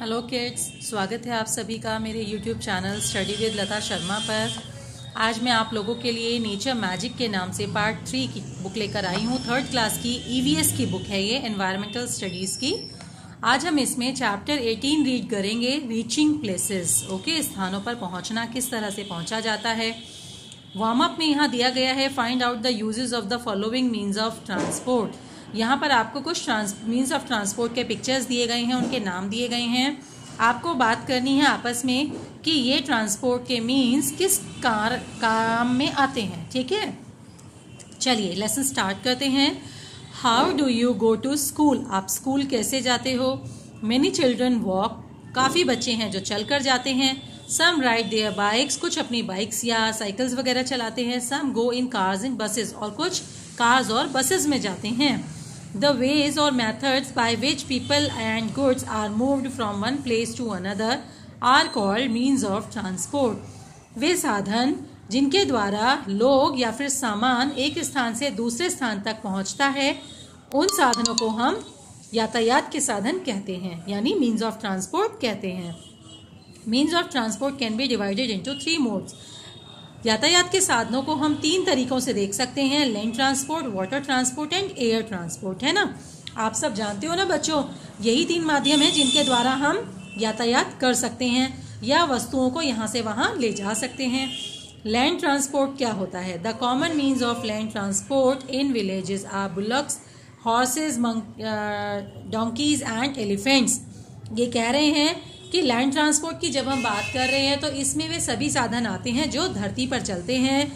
Hello kids स्वागत है आप सभी का मेरे YouTube channel study with Lata Sharma पर। आज मैं आप लोगों के लिए नेचर मैजिक के नाम से पार्ट थ्री की बुक लेकर आई हूँ। थर्ड क्लास की ईवीएस की बुक है ये एनवायरमेंटल स्टडीज़ की। आज हम इसमें चैप्टर 18 रीड करेंगे रीचिंग प्लेसेस ओके स्थानों पर पहुँचना किस तरह से पहुँचा जाता है? वार्म अप में यहाँ दिया गया है find out the uses of the following means of transport यहाँ पर आपको कुछ ट्रांस मीन्स ऑफ़ ट्रांसपोर्ट के पिक्चर्स दिए गए हैं, उनके नाम दिए गए हैं। आपको बात करनी है आपस में कि ये ट्रांसपोर्ट के मीन्स किस कार, काम में आते हैं, ठीक है? चलिए लेसन स्टार्ट करते हैं। How do you go to school आप स्कूल कैसे जाते हो? मेनी चिल्ड्रन वॉक काफ़ी बच्चे हैं जो चल कर जाते हैं। सम राइड देयर बाइक्स कुछ अपनी बाइक्स या साइकिल्स वगैरह चलाते हैं। सम गो इन कार्स इन बसेस और कुछ कार्स और बसेस में जाते हैं। The ways or methods by which people and goods are moved from one place to another are called means of transport. वे साधन जिनके द्वारा लोग या फिर सामान एक स्थान से दूसरे स्थान तक पहुँचता है, उन साधनों को हम यातायात के साधन कहते हैं, यानी मीन्स ऑफ़ ट्रांसपोर्ट कहते हैं। Means of transport can be divided into three modes यातायात के साधनों को हम तीन तरीकों से देख सकते हैं land transport water transport and air transport है ना? आप सब जानते हो ना बच्चों, यही तीन माध्यम है जिनके द्वारा हम यातायात कर सकते हैं या वस्तुओं को यहाँ से वहाँ ले जा सकते हैं। लैंड ट्रांसपोर्ट क्या होता है? The common means of land transport in villages are bullocks horses donkeys and elephants ये कह रहे हैं कि लैंड ट्रांसपोर्ट की जब हम बात कर रहे हैं तो इसमें वे सभी साधन आते हैं जो धरती पर चलते हैं।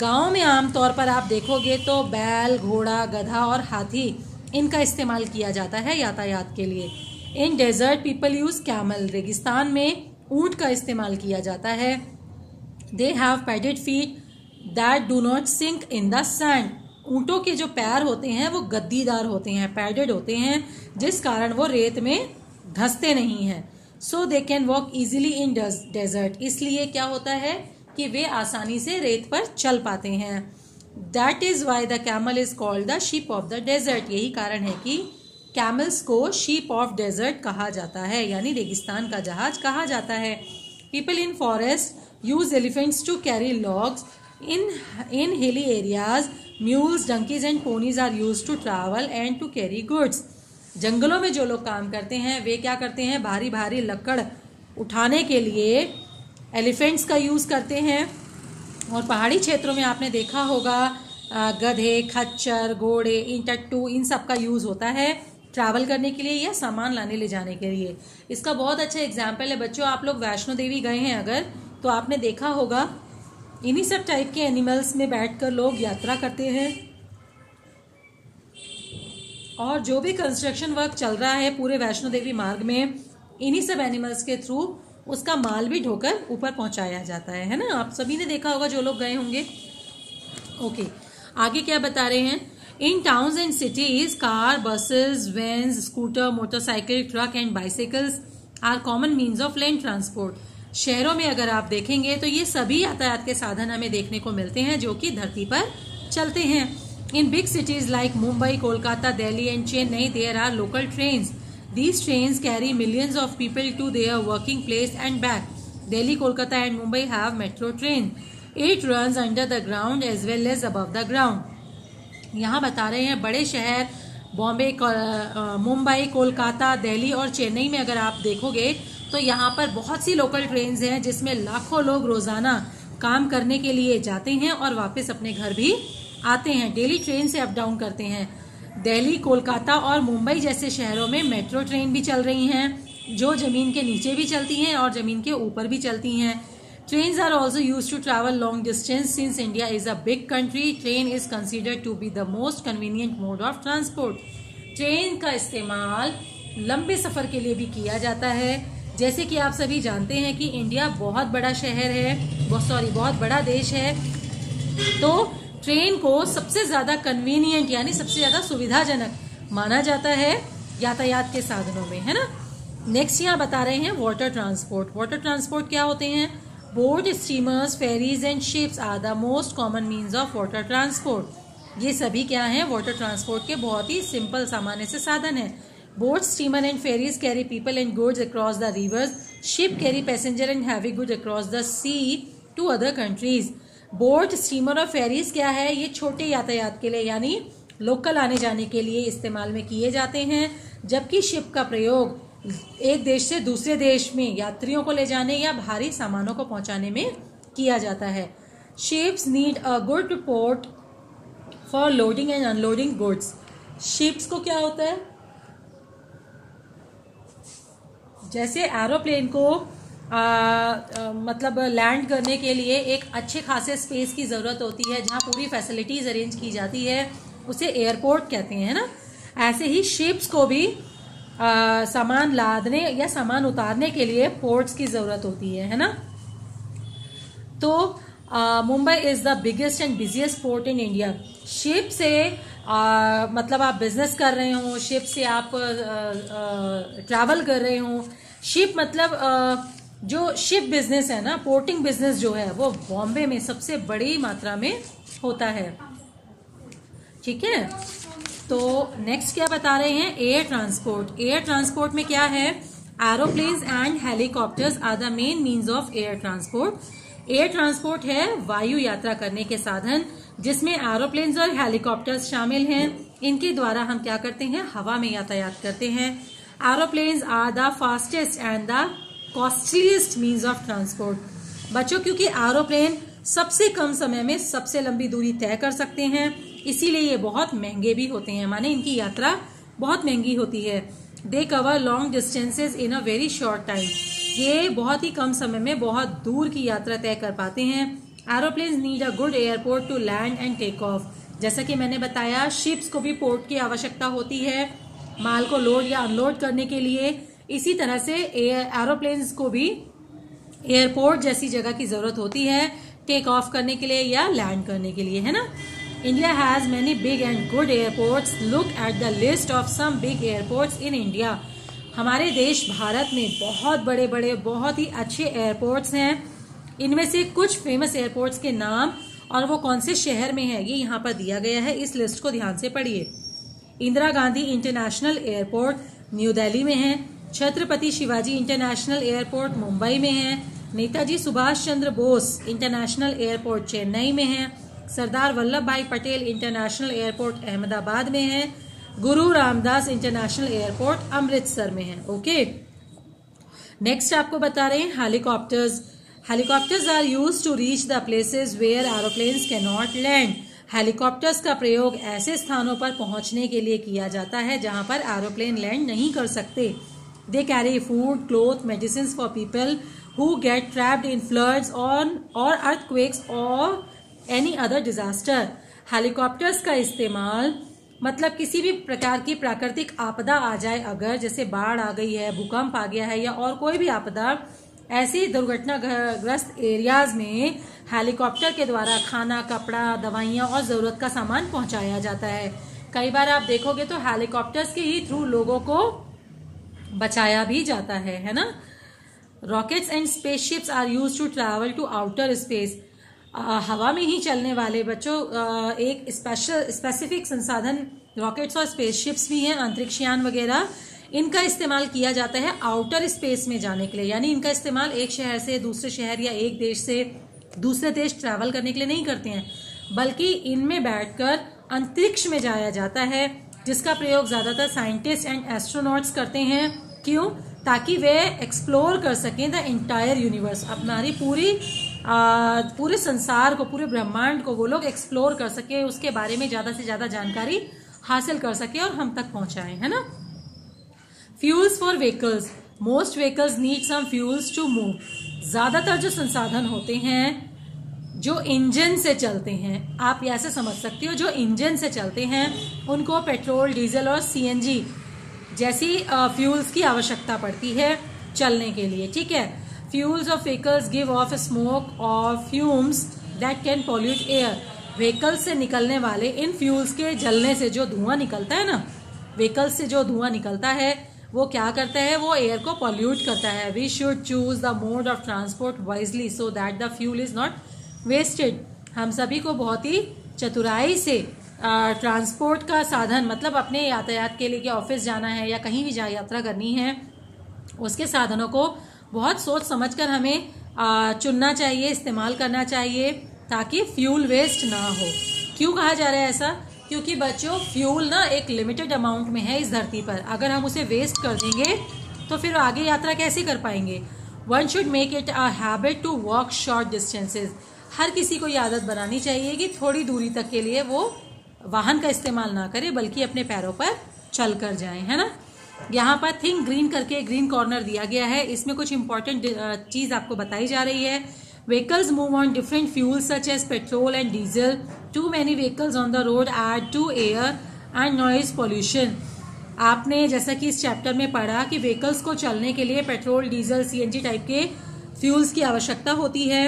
गाँव में आमतौर पर आप देखोगे तो बैल, घोड़ा, गधा और हाथी, इनका इस्तेमाल किया जाता है यातायात के लिए। In desert people use camel रेगिस्तान में ऊँट का इस्तेमाल किया जाता है। They have padded feet that do not sink in the sand ऊंटों के जो पैर होते हैं, वो गद्दीदार होते हैं पैडेड होते हैं, जिस कारण वो रेत में धंसते नहीं हैं। So they can walk easily in desert इसलिए क्या होता है कि वे आसानी से रेत पर चल पाते हैं। That is why the camel is called the ship of the desert यही कारण है कि कैमल्स को शिप ऑफ़ डेजर्ट कहा जाता है, यानी रेगिस्तान का जहाज़ कहा जाता है। People in forest use elephants to carry logs in in hilly areas mules donkeys and ponies are use to travel and to carry goods जंगलों में जो लोग काम करते हैं, वे क्या करते हैं? भारी भारी लकड़ उठाने के लिए एलिफेंट्स का यूज़ करते हैं। और पहाड़ी क्षेत्रों में आपने देखा होगा गधे, खच्चर, घोड़े इन टट्टू इन सब का यूज़ होता है ट्रैवल करने के लिए या सामान लाने ले जाने के लिए। इसका बहुत अच्छा एग्ज़ाम्पल है, बच्चों, आप लोग वैष्णो देवी गए हैं अगर तो आपने देखा होगा, इन्हीं सब टाइप के एनिमल्स में बैठकर लोग यात्रा करते हैं। और जो भी कंस्ट्रक्शन वर्क चल रहा है पूरे वैष्णो देवी मार्ग में, इन्हीं सब एनिमल्स के थ्रू उसका माल भी ढोकर ऊपर पहुँचाया जाता है है ना? आप सभी ने देखा होगा जो लोग गए होंगे। ओके आगे क्या बता रहे हैं? In towns and cities car buses van scooter motorcycle truck and bicycles are common means of land transport शहरों में अगर आप देखेंगे तो ये सभी यातायात के साधन हमें देखने को मिलते हैं जो कि धरती पर चलते हैं। In big cities like Mumbai, Kolkata, Delhi and Chennai, there are local trains. These trains carry millions of people to their working place and back. Delhi, Kolkata and Mumbai have metro train. It runs under the ground as well as above the ground. यहाँ बता रहे हैं बड़े शहर बॉम्बे मुंबई कोलकाता दिल्ली और चेन्नई में अगर आप देखोगे तो यहाँ पर बहुत सी लोकल ट्रेन हैं जिसमें लाखों लोग रोज़ाना काम करने के लिए जाते हैं और वापस अपने घर भी आते हैं। डेली ट्रेन से अप डाउन करते हैं। दिल्ली, कोलकाता और मुंबई जैसे शहरों में मेट्रो ट्रेन भी चल रही हैं, जो ज़मीन के नीचे भी चलती हैं और ज़मीन के ऊपर भी चलती हैं। Train are also use to travel long distance since India is a big country train is considered to be the most convenient mode of transport train का इस्तेमाल लंबे सफ़र के लिए भी किया जाता है। जैसे कि आप सभी जानते हैं कि इंडिया बहुत बड़ा शहर है सॉरी बहुत बड़ा देश है। तो ट्रेन को सबसे ज़्यादा कन्वीनियंट यानी सबसे ज़्यादा सुविधाजनक माना जाता है यातायात के साधनों में, है ना? नेक्स्ट यहाँ बता रहे हैं वाटर ट्रांसपोर्ट वाटर ट्रांसपोर्ट क्या होते हैं? Boat steamers ferries and ships are the most common means of water transport ये सभी क्या हैं? वाटर ट्रांसपोर्ट के बहुत ही सिंपल सामान्य से साधन है। Boat steamer and ferries carry people and goods across the rivers ship carry passenger and heavy goods across the sea to other countries boat steamer और फेरीज क्या है? ये छोटे यातायात के लिए, यानी लोकल आने जाने के लिए इस्तेमाल में किए जाते हैं, जबकि शिप का प्रयोग एक देश से दूसरे देश में यात्रियों को ले जाने या भारी सामानों को पहुँचाने में किया जाता है। Ships need a good port for loading and unloading goods ships को क्या होता है? जैसे एरोप्लेन को आ, आ, मतलब लैंड करने के लिए एक अच्छे खासे स्पेस की ज़रूरत होती है जहाँ पूरी फैसिलिटीज़ अरेंज की जाती है। उसे एयरपोर्ट कहते हैं ना? ऐसे ही शिप्स को भी सामान लादने या सामान उतारने के लिए पोर्ट्स की ज़रूरत होती है है ना? तो Mumbai is the biggest and busiest port in India ship से आ, मतलब आप बिज़नेस कर रहे हो शिप से आप ट्रैवल कर रहे हो। शिप मतलब आ, जो शिप बिज़नेस है ना पोर्टिंग बिज़नेस जो है, वो बॉम्बे में सबसे बड़ी मात्रा में होता है। ठीक है? तो नेक्स्ट क्या बता रहे हैं? एयर ट्रांसपोर्ट एयर ट्रांसपोर्ट में क्या है? Aeroplanes and helicopters are the main means of air transport air transport है वायु यात्रा करने के साधन, जिसमें एरोप्लेन्स और हेलीकॉप्टर्स शामिल हैं। इनके द्वारा हम क्या करते हैं? हवा में यातायात करते हैं। Aeroplanes are the fastest and the costliest means of transport बच्चों, क्योंकि एरोप्लेन सबसे कम समय में सबसे लंबी दूरी तय कर सकते हैं, इसीलिए ये बहुत महँगे भी होते हैं। माने इनकी यात्रा बहुत महँगी होती है। They cover long distances in a very short time ये बहुत ही कम समय में बहुत दूर की यात्रा तय कर पाते हैं। Aeroplane need a good airport to land and take off जैसा कि मैंने बताया शिप्स को भी पोर्ट की आवश्यकता होती है। माल को लोड या अनलोड करने के लिए इसी तरह से एरोप्लेन्स को भी एयरपोर्ट जैसी जगह की ज़रूरत होती है टेक ऑफ़ करने के लिए या लैंड करने के लिए, है ना? India has many big and good airports look at the list of some big airports in India हमारे देश भारत में बहुत बड़े बड़े बहुत ही अच्छे एयरपोर्ट्स हैं। इनमें से कुछ फ़ेमस एयरपोर्ट्स के नाम और वो कौन से शहर में है, ये यहाँ पर दिया गया है। इस लिस्ट को ध्यान से पढ़िए। Indira Gandhi international airport new Delhi में है। छत्रपति शिवाजी इंटरनेशनल एयरपोर्ट मुंबई में है। नेताजी सुभाष चंद्र बोस इंटरनेशनल एयरपोर्ट चेन्नई में है। सरदार वल्लभ भाई पटेल इंटरनेशनल एयरपोर्ट अहमदाबाद में है। गुरु रामदास इंटरनेशनल एयरपोर्ट अमृतसर में है। ओके। नेक्स्ट आपको बता रहे हैं helicopters. Helicopters are use to reach the places where aeroplanes can not land. Helicopters का प्रयोग ऐसे स्थानों पर पहुँचने के लिए किया जाता है जहाँ पर एरोप्लेन लैंड नहीं कर सकते। They carry food cloth medicine for people who get trapped in floods on और अर्थक्वेक्स और एनी अदर डिजास्टर हेलीकॉप्टर्स का इस्तेमाल मतलब किसी भी प्रकार की प्राकृतिक आपदा आ जाए, अगर जैसे बाढ़ आ गई है, भूकंप आ गया है, या और कोई भी आपदा, ऐसी दुर्घटनाग्रस्त एरियाज़ में हेलीकॉप्टर के द्वारा खाना, कपड़ा, दवाइयाँ और ज़रूरत का सामान पहुँचाया जाता है। कई बार आप देखोगे तो हेलीकॉप्टर्स के ही थ्रू लोगों को बचाया भी जाता है है ना? Rockets and spaceships are used to travel to outer space हवा में ही चलने वाले बच्चों एक स्पेशल स्पेसिफिक संसाधन रॉकेट्स और स्पेसशिप्स भी हैं, अंतरिक्षयान वगैरह। इनका इस्तेमाल किया जाता है आउटर स्पेस में जाने के लिए। यानी इनका इस्तेमाल एक शहर से दूसरे शहर या एक देश से दूसरे देश ट्रैवल करने के लिए नहीं करते हैं, बल्कि इनमें बैठकर अंतरिक्ष में जाया जाता है। जिसका प्रयोग ज़्यादातर साइंटिस्ट एंड एस्ट्रोनॉट्स करते हैं। क्यों? ताकि वे एक्सप्लोर कर सकें द इंटायर यूनिवर्स हमारी पूरी आ, पूरे संसार को पूरे ब्रह्मांड को वो लोग एक्सप्लोर कर सके उसके बारे में ज़्यादा से ज़्यादा जानकारी हासिल कर सके और हम तक पहुंचाएँ है ना? Fuels for vehicles most vehicles need some fuels to move ज़्यादातर जो संसाधन होते हैं जो इंजन से चलते हैं, आप ऐसे समझ सकते हो, जो इंजन से चलते हैं, उनको पेट्रोल, डीजल और सीएनजी जैसी फ्यूल्स की आवश्यकता पड़ती है चलने के लिए, ठीक है? Fuels of vehicles give off smoke और fumes that can pollute air vehicles से निकलने वाले इन फ्यूल्स के जलने से जो धुआँ निकलता है ना व्हीकल्स से जो धुआँ निकलता है, वो क्या करता है? वो एयर को पॉल्यूट करता है। We should choose the mode of transport wisely so that the fuel is not wasted हम सभी को बहुत ही चतुराई से ट्रांसपोर्ट का साधन मतलब अपने यातायात के लिए कि ऑफ़िस जाना है या कहीं भी जा यात्रा करनी है उसके साधनों को बहुत सोच समझकर हमें आ, चुनना चाहिए इस्तेमाल करना चाहिए ताकि फ्यूल वेस्ट ना हो। क्यों कहा जा रहा है ऐसा? क्योंकि बच्चों फ्यूल ना एक लिमिटेड अमाउंट में है इस धरती पर। अगर हम उसे वेस्ट कर देंगे तो फिर आगे यात्रा कैसे कर पाएँगे? One should make it a habit to walk short distances हर किसी को ये आदत बनानी चाहिए कि थोड़ी दूरी तक के लिए वो वाहन का इस्तेमाल ना करे, बल्कि अपने पैरों पर चल कर जाए, है ना यहाँ पर थिंक ग्रीन करके ग्रीन कॉर्नर दिया गया है इसमें कुछ इंपॉर्टेंट चीज़ आपको बताई जा रही है Vehicles move on different fuels such as petrol and diesel. Too many vehicles on the road add to air and noise pollution. आपने जैसा कि इस चैप्टर में पढ़ा कि व्हीकल्स को चलने के लिए पेट्रोल डीजल सीएनजी टाइप के फ्यूल्स की आवश्यकता होती है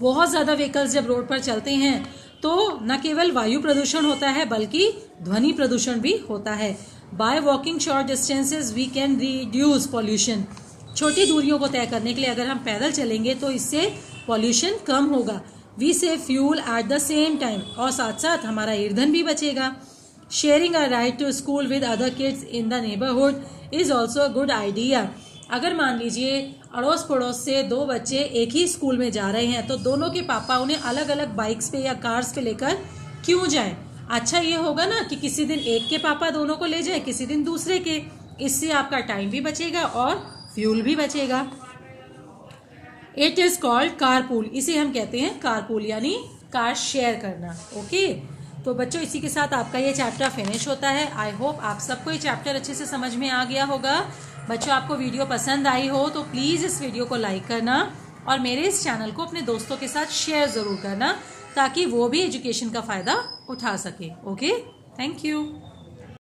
बहुत ज़्यादा व्हीकल्स जब रोड पर चलते हैं तो न केवल वायु प्रदूषण होता है, बल्कि ध्वनि प्रदूषण भी होता है। By walking short distances we can reduce pollution छोटी दूरियों को तय करने के लिए अगर हम पैदल चलेंगे तो इससे पॉल्यूशन कम होगा। We save fuel at the same time और साथ साथ हमारा ईंधन भी बचेगा। Sharing a ride to school with other kids in the neighbourhood is also a good idea अगर मान लीजिए अड़ोस पड़ोस से दो बच्चे एक ही स्कूल में जा रहे हैं तो दोनों के पापा उन्हें अलग अलग बाइक्स पे या कार्स पे लेकर क्यों जाएँ? अच्छा ये होगा ना कि किसी दिन एक के पापा दोनों को ले जाए, किसी दिन दूसरे के। इससे आपका टाइम भी बचेगा और फ्यूल भी बचेगा। इट इज़ कॉल्ड कारपूल इसे हम कहते हैं कारपूल यानी कार शेयर करना ओके तो बच्चों, इसी के साथ आपका ये चैप्टर फिनिश होता है। आई होप आप सबको ये चैप्टर अच्छे से समझ में आ गया होगा। बच्चों, आपको वीडियो पसंद आई हो तो प्लीज़ इस वीडियो को लाइक करना और मेरे इस चैनल को अपने दोस्तों के साथ शेयर ज़रूर करना ताकि वो भी एजुकेशन का फ़ायदा उठा सके ओके थैंक यू